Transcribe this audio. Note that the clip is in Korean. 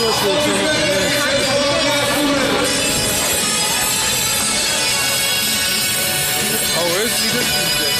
스포츠 아왜 지금